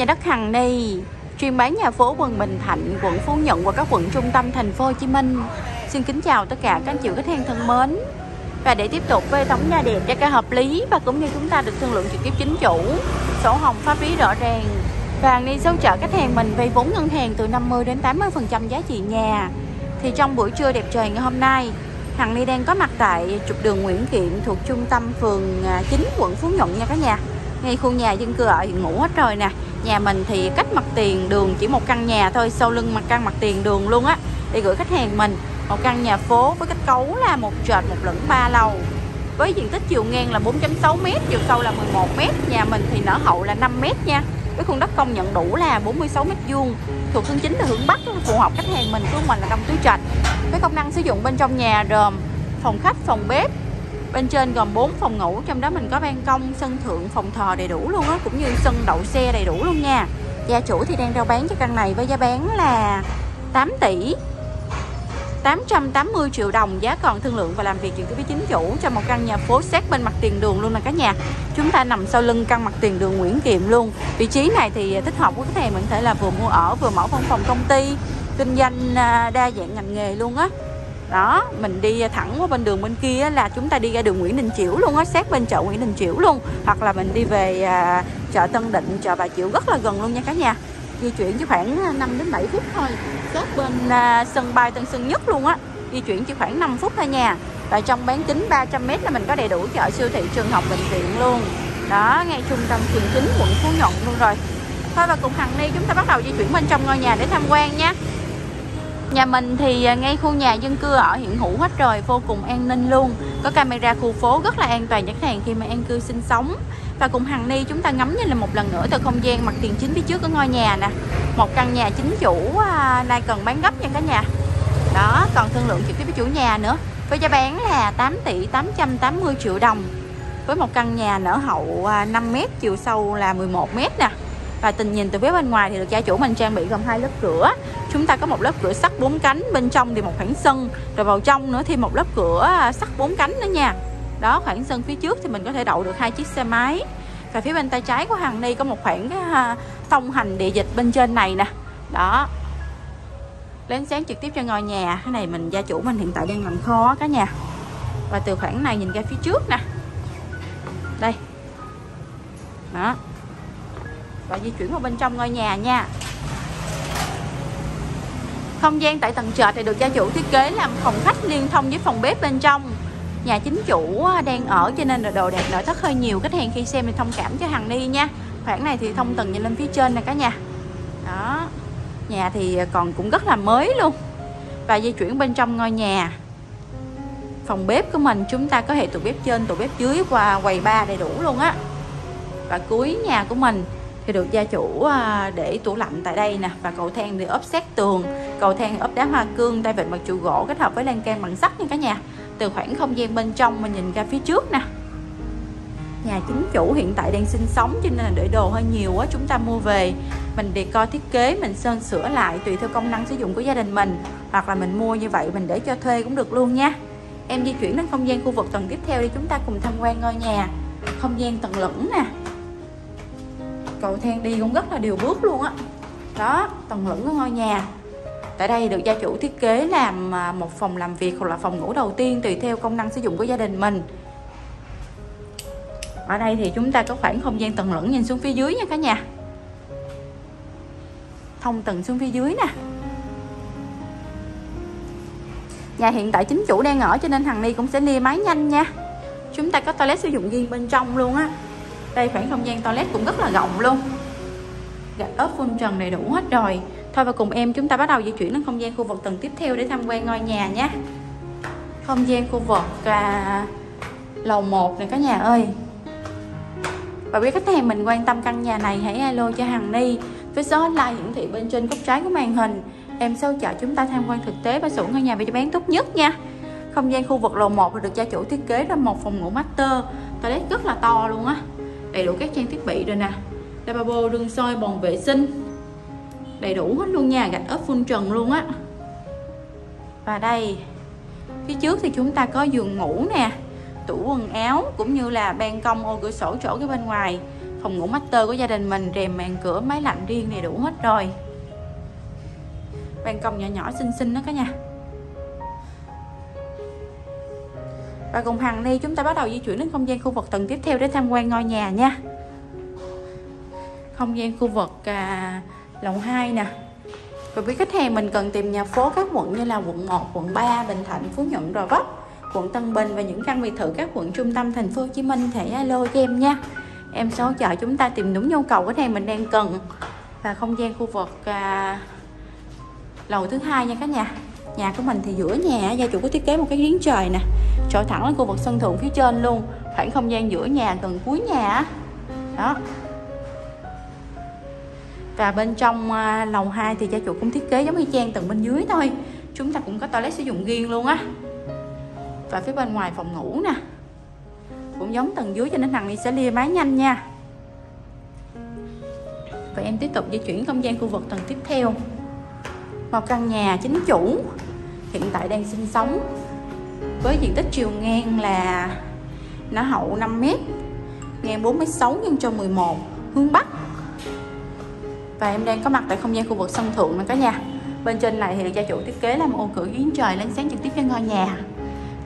nhà đất Hằng Ni chuyên bán nhà phố quận Bình Thạnh, quận Phú Nhuận và các quận trung tâm thành phố Hồ Chí Minh. Xin kính chào tất cả các anh chị khách hàng thân mến. Và để tiếp tục với tổng nhà đẹp cho cái hợp lý và cũng như chúng ta được thương lượng trực tiếp chính chủ, sổ hồng pháp lý rõ ràng và Hằng Ni hỗ trợ khách hàng mình vay vốn ngân hàng từ 50 đến 80% giá trị nhà. Thì trong buổi trưa đẹp trời ngày hôm nay, Hằng Ni đang có mặt tại trục đường Nguyễn Kiệm thuộc trung tâm phường à, 9 quận Phú Nhuận nha cả nhà ngay khu nhà dân cư ở hiện ngủ hết rồi nè nhà mình thì cách mặt tiền đường chỉ một căn nhà thôi, sau lưng mặt căn mặt tiền đường luôn á, để gửi khách hàng mình. Một căn nhà phố với kết cấu là một trệt, một lửng ba lầu, với diện tích chiều ngang là 4.6 m chiều sâu là 11 m nhà mình thì nở hậu là 5 m nha. Với khuôn đất công nhận đủ là 46 m vuông, thuộc hướng chính là hướng bắc, phù hợp khách hàng mình của mình là đông túi trạch với công năng sử dụng bên trong nhà gồm phòng khách, phòng bếp bên trên gồm 4 phòng ngủ, trong đó mình có ban công, sân thượng, phòng thờ đầy đủ luôn á, cũng như sân đậu xe đầy đủ luôn nha. Gia chủ thì đang rao bán cho căn này với giá bán là 8 tỷ 880 triệu đồng. Giá còn thương lượng và làm việc trực tiếp với chính chủ cho một căn nhà phố sát bên mặt tiền đường luôn nè cả nhà. Chúng ta nằm sau lưng căn mặt tiền đường Nguyễn Kiệm luôn. Vị trí này thì thích hợp của khách hàng mình có thể là vừa mua ở, vừa mở văn phòng công ty, kinh doanh à, đa dạng ngành nghề luôn á đó mình đi thẳng qua bên đường bên kia là chúng ta đi ra đường Nguyễn Đình Chiểu luôn á sát bên chợ Nguyễn Đình Chiểu luôn. Hoặc là mình đi về à, chợ Tân Định chợ Bà Chiểu rất là gần luôn nha cả nhà. Di chuyển chỉ khoảng 5 đến 7 phút thôi sát bên à, sân bay Tân Sơn Nhất luôn á. Di chuyển chỉ khoảng 5 phút thôi nha. Và trong bán kính 300m là mình có đầy đủ chợ siêu thị trường học bệnh viện luôn. Đó ngay trung tâm phường chính quận Phú Nhuận luôn rồi. Thôi và cùng Hằng Ni chúng ta bắt đầu di chuyển bên trong ngôi nhà để tham quan nha. Nhà mình thì à, ngay khu nhà dân cư ở hiện hữu hết rồi, vô cùng an ninh luôn. Có camera khu phố rất là an toàn cho khách hàng khi mà an cư sinh sống. Và cùng Hằng Ni chúng ta ngắm như là một lần nữa từ không gian mặt tiền chính phía trước của ngôi nhà nè. Một căn nhà chính chủ à, nay cần bán gấp nha cả nhà. Đó, còn thương lượng trực tiếp với chủ nhà nữa. Với giá bán là 8 tỷ 880 triệu đồng. Với một căn nhà nở hậu à, 5m, chiều sâu là 11 m nè và tình nhìn từ phía bên ngoài thì được gia chủ mình trang bị gồm hai lớp cửa. Chúng ta có một lớp cửa sắt bốn cánh, bên trong thì một khoảng sân, rồi vào trong nữa thêm một lớp cửa à, sắt bốn cánh nữa nha. Đó, khoảng sân phía trước thì mình có thể đậu được hai chiếc xe máy. Và phía bên tay trái của hàng ni có một khoảng cái thông hành địa dịch bên trên này nè. Đó. Lên sáng trực tiếp cho ngôi nhà. Cái này mình, gia chủ mình hiện tại đang làm kho cả nhà. Và từ khoảng này nhìn ra phía trước nè. Đây. Đó và di chuyển vào bên trong ngôi nhà nha. Không gian tại tầng trệt thì được gia chủ thiết kế làm phòng khách liên thông với phòng bếp bên trong. Nhà chính chủ à, đang ở cho nên là đồ đẹp nội thất hơi nhiều. Khách hàng khi xem thì thông cảm cho Hằng ni nha. Khoảng này thì thông tầng nhìn lên phía trên nè cả nhà. Đó. Nhà thì còn cũng rất là mới luôn. Và di chuyển bên trong ngôi nhà. Phòng bếp của mình chúng ta có hệ tủ bếp trên, tủ bếp dưới và quầy ba đầy đủ luôn á. Và cuối nhà của mình thì được gia chủ à, để tủ lạnh tại đây nè, và cầu thang thì ốp sát tường. Cầu thang ốp đá hoa cương tay vịn bằng trụ gỗ kết hợp với lan can bằng sắt nha cả nhà. Từ khoảng không gian bên trong mình nhìn ra phía trước nè. Nhà chính chủ hiện tại đang sinh sống, cho nên là để đồ hơi nhiều quá, chúng ta mua về. Mình đi coi thiết kế, mình sơn sửa lại, tùy theo công năng sử dụng của gia đình mình. Hoặc là mình mua như vậy, mình để cho thuê cũng được luôn nha. Em di chuyển đến không gian khu vực tầng tiếp theo đi, chúng ta cùng tham quan ngôi nhà. Không gian tầng lửng nè cầu thang đi cũng rất là đều bước luôn á. Đó, tầng lửng của ngôi nhà. Tại đây được gia chủ thiết kế làm à, một phòng làm việc hoặc là phòng ngủ đầu tiên tùy theo công năng sử dụng của gia đình mình. Ở đây thì chúng ta có khoảng không gian tầng lửng nhìn xuống phía dưới nha cả nhà. Thông tầng xuống phía dưới nè. Nhà hiện tại chính chủ đang ở cho nên thằng ni cũng sẽ lia máy nhanh nha. Chúng ta có toilet sử dụng riêng bên trong luôn á đây khoảng không gian toilet cũng rất là rộng luôn. Gạch ốp phun trần đầy đủ hết rồi. Thôi và cùng em chúng ta bắt đầu di chuyển đến không gian khu vực tầng tiếp theo để tham quan ngôi nhà nhé. Không gian khu vực à, lầu 1 này cả nhà ơi. Và quý khách hàng mình quan tâm căn nhà này hãy alo cho Hằng Ni với số hotline hiển thị bên trên góc trái của màn hình. Em sẽ chợ chúng ta tham quan thực tế và sổ ngôi nhà về bán tốt nhất nha. Không gian khu vực lầu 1 được gia chủ thiết kế ra một phòng ngủ master. Toilet rất là to luôn á đầy đủ các trang thiết bị rồi nè. Lavabo đương soi, bồn vệ sinh. Đầy đủ hết luôn nha, gạch ốp phun trần luôn á. Và đây, phía trước thì chúng ta có giường ngủ nè, tủ quần áo, cũng như là ban công, ô cửa sổ chỗ cái bên ngoài. Phòng ngủ master của gia đình mình, rèm màn cửa, máy lạnh riêng đầy đủ hết rồi. Ban công nhỏ nhỏ, xinh xinh đó cả nhà. Và cùng Hằng đi chúng ta bắt đầu di chuyển đến không gian khu vực tầng tiếp theo để tham quan ngôi nhà nha không gian khu vực à, lầu 2 nè và với khách hàng mình cần tìm nhà phố các quận như là quận 1, quận 3, Bình Thạnh, Phú Nhuận, Gò Vấp, quận Tân Bình và những căn biệt thự các quận trung tâm thành phố Hồ Chí Minh thể alo cho em nha. Em sẽ hỗ trợ chúng ta tìm đúng nhu cầu của khách hàng mình đang cần và không gian khu vực à, lầu thứ hai nha các nhà. Nhà của mình thì giữa nhà gia chủ có thiết kế một cái giếng trời nè, chỗ thẳng lên khu vực sân thượng phía trên luôn, khoảng không gian giữa nhà gần cuối nhà đó. Và bên trong à, lầu 2 thì gia chủ cũng thiết kế giống y chang tầng bên dưới thôi. Chúng ta cũng có toilet sử dụng riêng luôn á. Và phía bên ngoài phòng ngủ nè. Cũng giống tầng dưới cho nên thằng này sẽ lia máy nhanh nha. Và em tiếp tục di chuyển không gian khu vực tầng tiếp theo. Một căn nhà chính chủ hiện tại đang sinh sống với diện tích chiều ngang là nó hậu 5 m ngang 46 nhân cho 11 hướng Bắc. Và em đang có mặt tại không gian khu vực sân thượng nè cả nhà. Bên trên này thì gia chủ thiết kế là một ô cửa giếng trời lên sáng trực tiếp cho ngôi nhà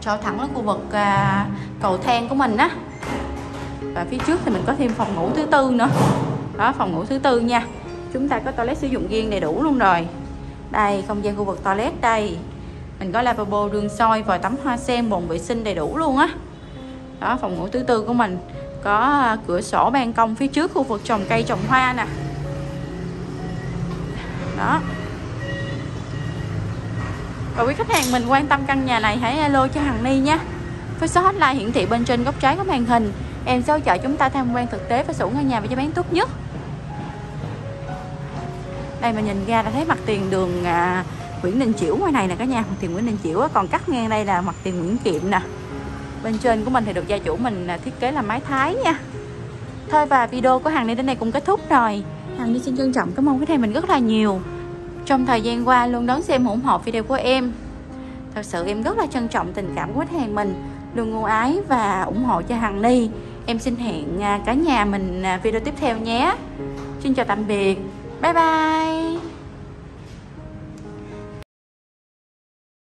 cho thẳng lên khu vực à, cầu thang của mình á. Và phía trước thì mình có thêm phòng ngủ thứ tư nữa. Đó phòng ngủ thứ tư nha. Chúng ta có toilet sử dụng riêng đầy đủ luôn rồi. Đây không gian khu vực toilet đây mình có lavabo đường soi vòi tắm hoa sen bồn vệ sinh đầy đủ luôn á. Đó phòng ngủ thứ tư của mình có à, cửa sổ ban công phía trước khu vực trồng cây trồng hoa nè. Đó. Và quý khách hàng mình quan tâm căn nhà này hãy alo cho Hằng Ni nha với số hotline hiển thị bên trên góc trái của màn hình em sẽ hỗ trợ chúng ta tham quan thực tế và sổ ngôi nhà và giá bán tốt nhất. Đây mà nhìn ra đã thấy mặt tiền đường à, Nguyễn Đình Chiểu ngoài này nè cả nhà. Mặt tiền Nguyễn Đình Chiểu còn cắt ngang đây là mặt tiền Nguyễn Kiệm nè. Bên trên của mình thì được gia chủ mình à, thiết kế là mái thái nha. Thôi và video của hàng này đến đây cũng kết thúc rồi. Hàng đi xin trân trọng, cảm ơn khách hàng mình rất là nhiều. Trong thời gian qua luôn đón xem ủng hộ video của em. Thật sự em rất là trân trọng tình cảm của khách hàng mình. Luôn ưu ái và ủng hộ cho Hằng Ni em xin hẹn à, cả nhà mình à, video tiếp theo nhé. Xin chào tạm biệt. Bye bye.